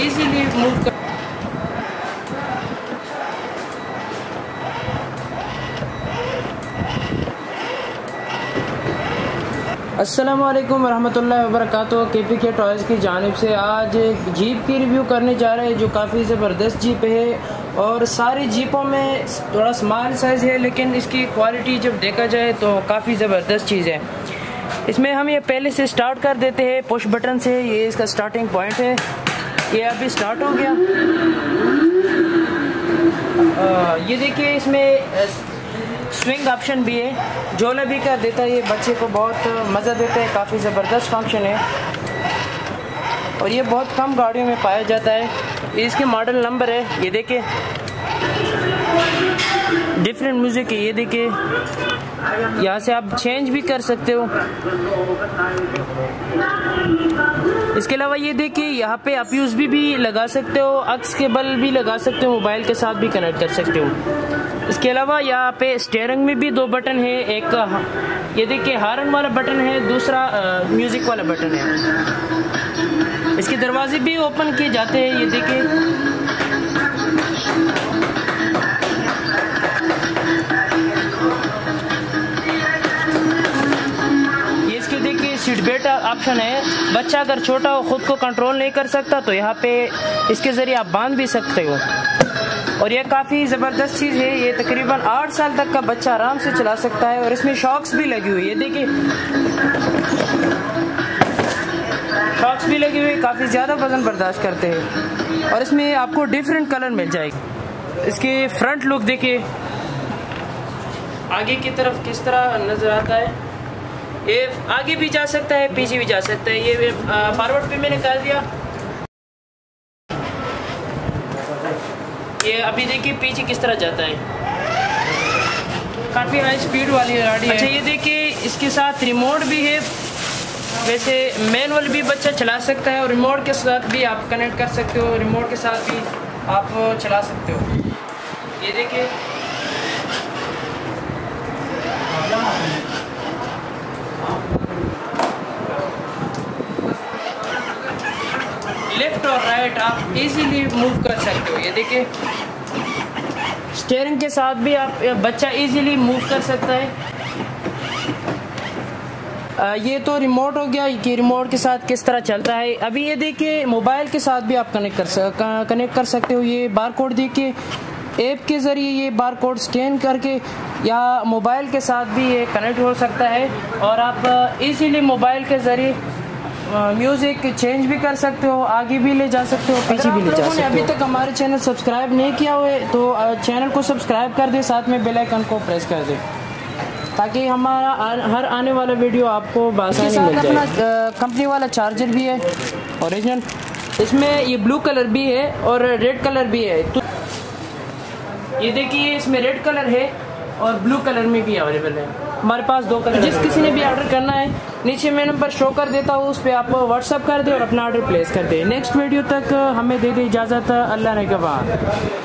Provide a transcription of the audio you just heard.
Easily move कर अस्सलाम वालेकुम रहमतुल्लाहि व बरकातुहू के पी के टॉयज़ की जानब से आज एक जीप की रिव्यू करने जा रहे हैं, जो काफ़ी ज़बरदस्त जीप है और सारी जीपों में थोड़ा स्मॉल साइज़ है, लेकिन इसकी क्वालिटी जब देखा जाए तो काफ़ी ज़बरदस्त चीज़ है। इसमें हम ये पहले से स्टार्ट कर देते हैं पुश बटन से ये इसका स्टार्टिंग पॉइंट है। ये अभी स्टार्ट हो गया। आ, ये देखिए इसमें स्विंग ऑप्शन भी है। जोला भी कर देता है ये बच्चे को बहुत मज़ा देता है काफ़ी ज़बरदस्त फ़ंक्शन है। और ये बहुत कम गाड़ियों में पाया जाता है। इसके मॉडल नंबर है ये देखिए। डिफरेंट म्यूज़िक है ये देखिए। यहाँ से आप चेंज भी कर सकते हो। इसके अलावा ये देखिए यहाँ पे आप यूज़ भी, भी लगा सकते हो अक्स केबल भी लगा सकते हो मोबाइल के साथ भी कनेक्ट कर सकते हो। इसके अलावा यहाँ पे स्टेयरिंग में भी दो बटन है एक ये देखिए हारन वाला बटन है दूसरा म्यूज़िक वाला बटन है। इसके दरवाजे भी ओपन किए जाते हैं ये देखिए। ऑप्शन है। बच्चा अगर छोटा हो, खुद को कंट्रोल नहीं कर सकता तो यहाँ पे इसके ज़रिए आप बाँध भी सकते हो। और ये काफ़ी ज़बरदस्त चीज़ है। ये तकरीबन आठ साल तक का बच्चा आराम से चला सकता है और इसमें शॉक्स भी लगी हुई है। देखिए। शॉक्स भी लगी हुई, काफ़ी ज़्यादा वज़न बर्दाश्त करते हैं। और इसमें आपको डिफरेंट कलर मिल जाएगी। इसके फ्रंट लुक देखिए। आगे की तरफ़ किस तरह नज़र आता है? ये आगे भी जा सकता है पीछे भी जा सकता है। ये फॉरवर्ड पे मैंने कर दिया। ये अभी देखिए पीछे किस तरह जाता है। काफ़ी हाई स्पीड वाली गाड़ी अच्छा ये देखिए इसके साथ रिमोट भी है। वैसे मैनुअल भी बच्चा चला सकता है और रिमोट के साथ भी आप कनेक्ट कर सकते हो। रिमोट के साथ भी आप चला सकते हो। ये देखिए लेफ़्ट और राइट आप इजीली मूव कर सकते हो। ये देखिए। स्टेयरिंग के साथ भी आप बच्चा इजीली मूव कर सकता है। आ, ये तो रिमोट हो गया कि रिमोट के साथ किस तरह चलता है। अभी ये देखिए मोबाइल के साथ भी आप कनेक्ट कर सक, कनेक्ट कर सकते हो। ये बार कोड देखिए ऐप के ज़रिए ये बार कोड स्कैन करके या मोबाइल के साथ भी ये कनेक्ट हो सकता है। और आप इजीली मोबाइल के ज़रिए म्यूज़िक चेंज भी कर सकते हो आगे भी ले जा सकते हो पीछे भी ले जा सकते हो। अभी तक हमारे चैनल सब्सक्राइब नहीं किया हुए तो चैनल को सब्सक्राइब कर दे साथ में बेल आइकन को प्रेस कर दे ताकि हमारा हर आने वाला वीडियो आपको बासानी मिल जाए। कंपनी वाला चार्जर भी है। ओरिजिनल इसमें ये ब्लू कलर भी है और रेड कलर भी है। तो ये देखिए इसमें रेड कलर है और ब्लू कलर में भी अवेलेबल है। हमारे पास दो कलर जिस किसी ने भी ऑर्डर करना है नीचे मैं नंबर शो कर देता हूँ उस पर आप व्हाट्सअप कर दे और अपना ऑर्डर प्लेस कर दे। नेक्स्ट वीडियो तक हमें दे दे इजाज़त। अल्लाह ने बाद